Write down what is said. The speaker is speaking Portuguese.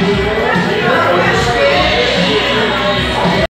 Obrigado.